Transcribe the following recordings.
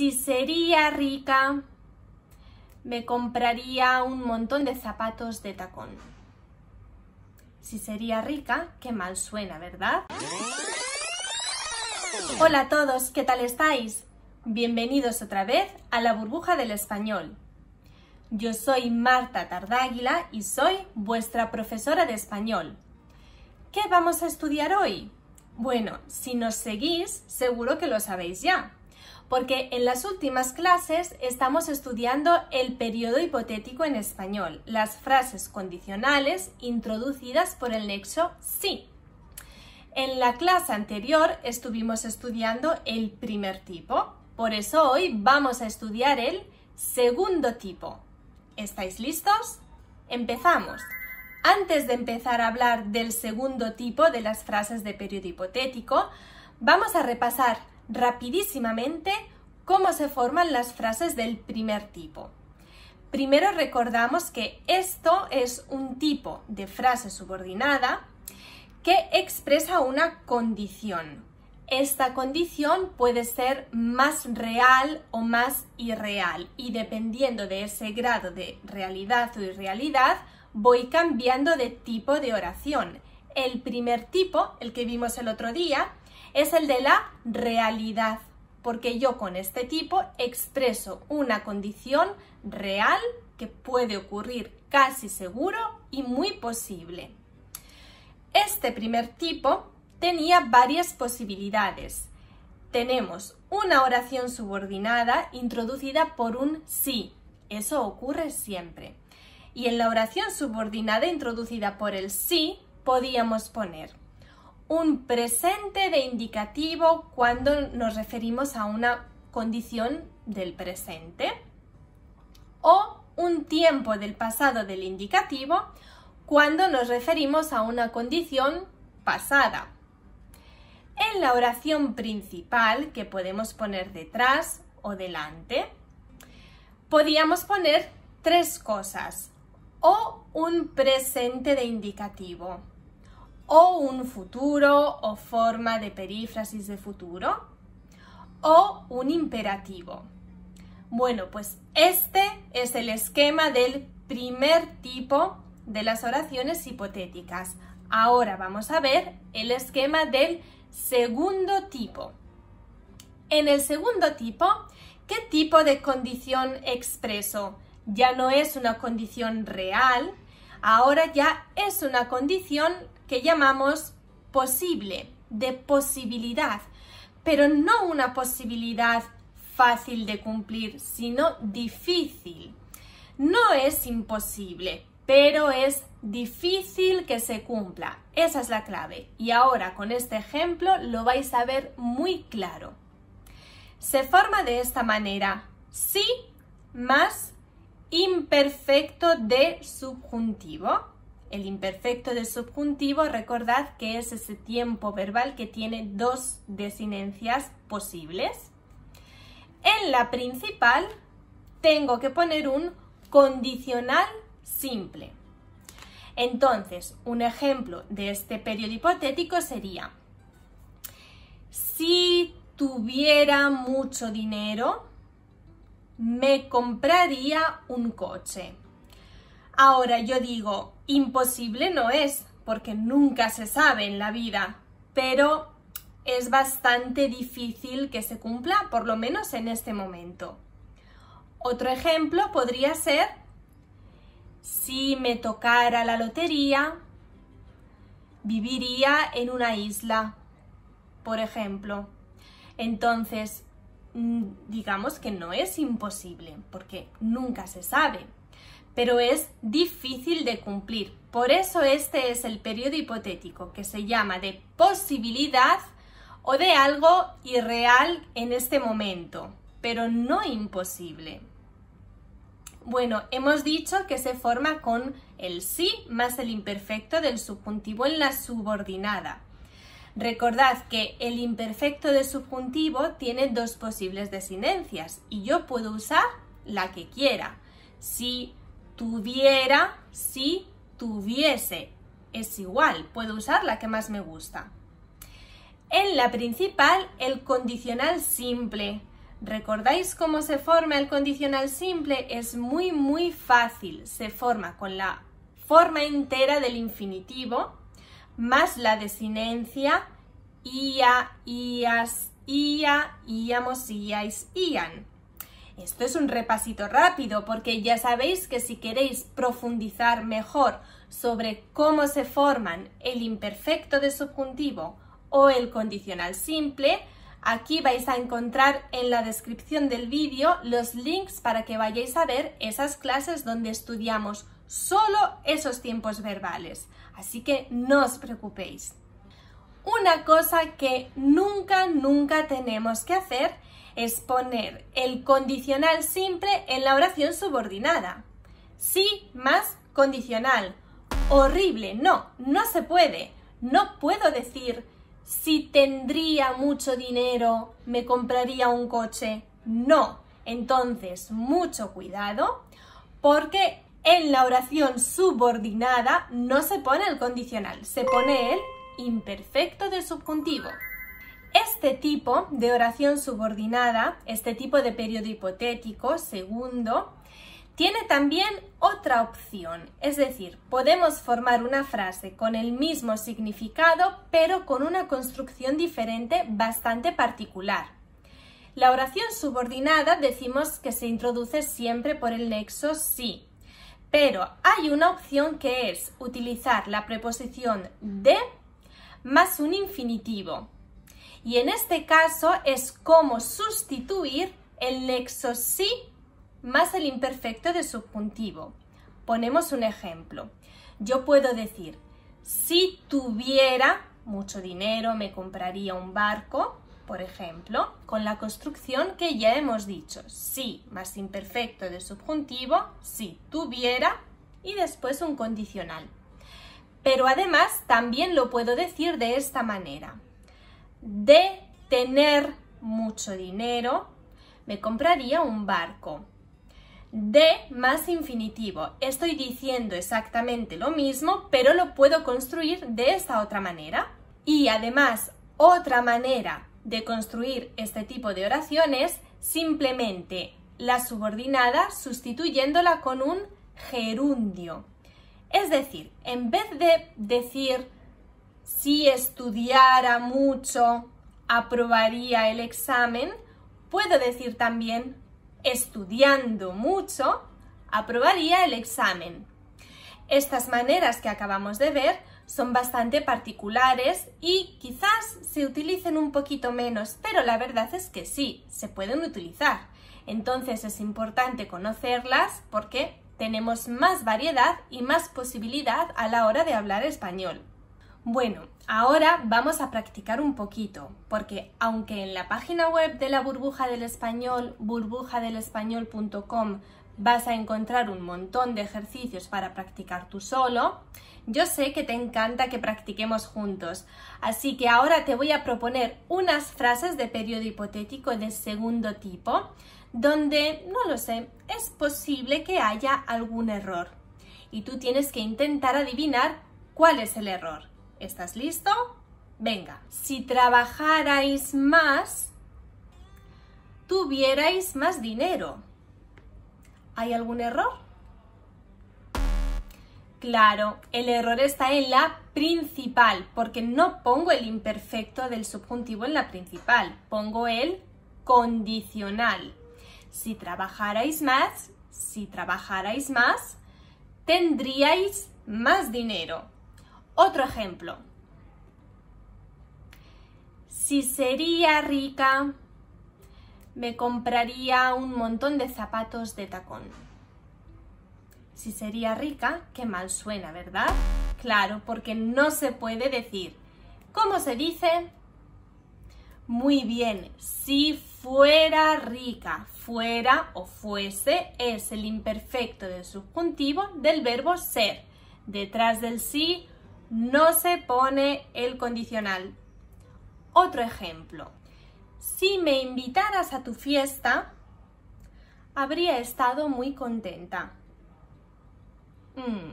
Si sería rica, me compraría un montón de zapatos de tacón. Si sería rica, qué mal suena, ¿verdad? Hola a todos, ¿qué tal estáis? Bienvenidos otra vez a la burbuja del español. Yo soy Marta Tardáguila y soy vuestra profesora de español. ¿Qué vamos a estudiar hoy? Bueno, si nos seguís, seguro que lo sabéis ya, porque en las últimas clases estamos estudiando el periodo hipotético en español, las frases condicionales introducidas por el nexo sí. En la clase anterior estuvimos estudiando el primer tipo, por eso hoy vamos a estudiar el segundo tipo. ¿Estáis listos? Empezamos. Antes de empezar a hablar del segundo tipo de las frases de periodo hipotético, vamos a repasar rapidísimamente cómo se forman las frases del primer tipo. Primero recordamos que esto es un tipo de frase subordinada que expresa una condición. Esta condición puede ser más real o más irreal y dependiendo de ese grado de realidad o irrealidad, voy cambiando de tipo de oración. El primer tipo, el que vimos el otro día, es el de la realidad, porque yo con este tipo expreso una condición real que puede ocurrir casi seguro y muy posible. Este primer tipo tenía varias posibilidades. Tenemos una oración subordinada introducida por un sí. Eso ocurre siempre y en la oración subordinada introducida por el sí podíamos poner un presente de indicativo cuando nos referimos a una condición del presente o un tiempo del pasado del indicativo cuando nos referimos a una condición pasada. En la oración principal que podemos poner detrás o delante, podíamos poner tres cosas o un presente de indicativo o un futuro o forma de perífrasis de futuro o un imperativo. Bueno, pues este es el esquema del primer tipo de las oraciones hipotéticas. Ahora vamos a ver el esquema del segundo tipo. En el segundo tipo, ¿qué tipo de condición expreso? ya no es una condición real, ahora ya es una condición que llamamos posible, de posibilidad, pero no una posibilidad fácil de cumplir, sino difícil. No es imposible, pero es difícil que se cumpla. Esa es la clave. Y ahora con este ejemplo lo vais a ver muy claro. Se forma de esta manera. Sí más imperfecto de subjuntivo. El imperfecto de subjuntivo, recordad que es ese tiempo verbal que tiene dos desinencias posibles. En la principal tengo que poner un condicional simple. Entonces, un ejemplo de este periodo hipotético sería, si tuviera mucho dinero, me compraría un coche. Ahora yo digo, imposible no es, porque nunca se sabe en la vida, pero es bastante difícil que se cumpla, por lo menos en este momento. Otro ejemplo podría ser, si me tocara la lotería, viviría en una isla, por ejemplo. Entonces, Mm, digamos que no es imposible, porque nunca se sabe, pero es difícil de cumplir. Por eso este es el periodo hipotético, que se llama de posibilidad o de algo irreal en este momento, pero no imposible. Bueno, hemos dicho que se forma con el sí más el imperfecto del subjuntivo en la subordinada. Recordad que el imperfecto de subjuntivo tiene dos posibles desinencias y yo puedo usar la que quiera. Si tuviera, si tuviese, es igual, puedo usar la que más me gusta. En la principal, el condicional simple. ¿Recordáis cómo se forma el condicional simple? Es muy muy fácil. Se forma con la forma entera del infinitivo más la desinencia ia, ias, ia, íamos, iais, ian. Esto es un repasito rápido porque ya sabéis que si queréis profundizar mejor sobre cómo se forman el imperfecto de subjuntivo o el condicional simple, aquí vais a encontrar en la descripción del vídeo los links para que vayáis a ver esas clases donde estudiamos solo esos tiempos verbales. Así que no os preocupéis. Una cosa que nunca, nunca tenemos que hacer es poner el condicional simple en la oración subordinada. Sí más condicional. Horrible, no, no se puede. No puedo decir si tendría mucho dinero me compraría un coche. No. Entonces, mucho cuidado porque en la oración subordinada no se pone el condicional, se pone el imperfecto de subjuntivo. Este tipo de oración subordinada, este tipo de periodo hipotético, segundo, tiene también otra opción, es decir, podemos formar una frase con el mismo significado pero con una construcción diferente bastante particular. La oración subordinada decimos que se introduce siempre por el nexo sí, pero hay una opción que es utilizar la preposición de más un infinitivo. Y en este caso es como sustituir el nexo sí más el imperfecto de subjuntivo. Ponemos un ejemplo. Yo puedo decir, si tuviera mucho dinero, me compraría un barco, por ejemplo, con la construcción que ya hemos dicho. Si más imperfecto de subjuntivo, si tuviera y después un condicional. Pero además también lo puedo decir de esta manera de tener mucho dinero, me compraría un barco. De más infinitivo. Estoy diciendo exactamente lo mismo, pero lo puedo construir de esta otra manera. Y además, otra manera de construir este tipo de oraciones, simplemente la subordinada sustituyéndola con un gerundio. Es decir, en vez de decir si estudiara mucho, aprobaría el examen, puedo decir también, estudiando mucho, aprobaría el examen. Estas maneras que acabamos de ver son bastante particulares y quizás se utilicen un poquito menos, pero la verdad es que sí, se pueden utilizar. Entonces es importante conocerlas porque tenemos más variedad y más posibilidad a la hora de hablar español. Bueno, ahora vamos a practicar un poquito, porque aunque en la página web de la burbuja del español, burbujadelespañol.com, vas a encontrar un montón de ejercicios para practicar tú solo, yo sé que te encanta que practiquemos juntos, así que ahora te voy a proponer unas frases de periodo hipotético de segundo tipo, donde, no lo sé, es posible que haya algún error. Y tú tienes que intentar adivinar cuál es el error. ¿Estás listo? Venga, si trabajarais más, tuvierais más dinero. ¿Hay algún error? Claro, el error está en la principal, porque no pongo el imperfecto del subjuntivo en la principal, pongo el condicional. Si trabajarais más, si trabajarais más, tendríais más dinero. Otro ejemplo. Si sería rica, me compraría un montón de zapatos de tacón. Si sería rica, qué mal suena, ¿verdad? Claro, porque no se puede decir. ¿Cómo se dice? Muy bien, si fuera rica, fuera o fuese es el imperfecto del subjuntivo del verbo ser. Detrás del sí no se pone el condicional. Otro ejemplo. Si me invitaras a tu fiesta, habría estado muy contenta. Mm,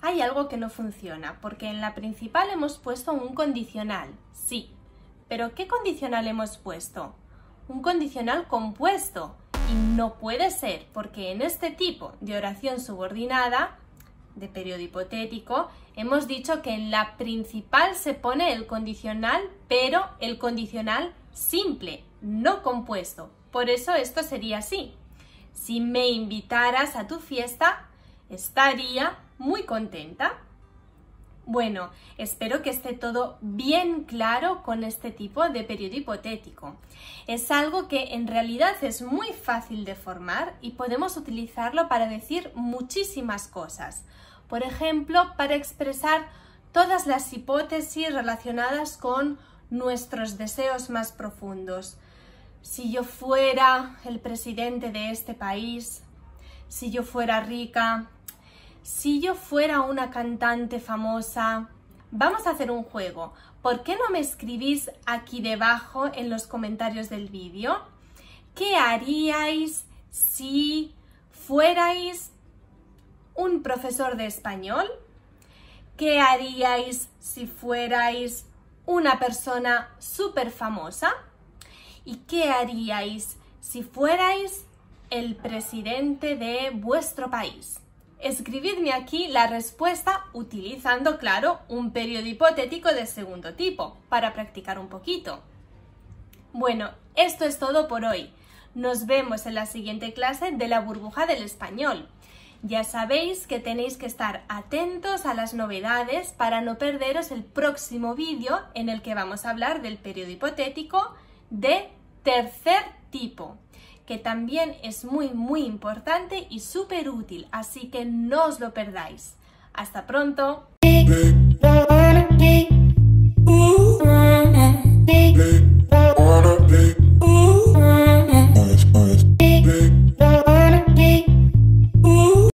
hay algo que no funciona, porque en la principal hemos puesto un condicional, sí. Pero ¿qué condicional hemos puesto? un condicional compuesto. Y no puede ser, porque en este tipo de oración subordinada, de periodo hipotético, hemos dicho que en la principal se pone el condicional, pero el condicional simple, no compuesto. Por eso esto sería así. Si me invitaras a tu fiesta, estaría muy contenta. Bueno, espero que esté todo bien claro con este tipo de periodo hipotético. Es algo que en realidad es muy fácil de formar y podemos utilizarlo para decir muchísimas cosas. Por ejemplo, para expresar todas las hipótesis relacionadas con nuestros deseos más profundos. Si yo fuera el presidente de este país, si yo fuera rica, si yo fuera una cantante famosa, vamos a hacer un juego. ¿Por qué no me escribís aquí debajo en los comentarios del vídeo? ¿Qué haríais si fuerais un profesor de español? ¿Qué haríais si fuerais una persona súper famosa? ¿Y qué haríais si fuerais el presidente de vuestro país? Escribidme aquí la respuesta utilizando, claro, un periodo hipotético de segundo tipo, para practicar un poquito. Bueno, esto es todo por hoy. Nos vemos en la siguiente clase de la burbuja del español. Ya sabéis que tenéis que estar atentos a las novedades para no perderos el próximo vídeo en el que vamos a hablar del periodo hipotético de tercer tipo que también es muy muy importante y súper útil, así que no os lo perdáis. Hasta pronto. Uh, uh, uh,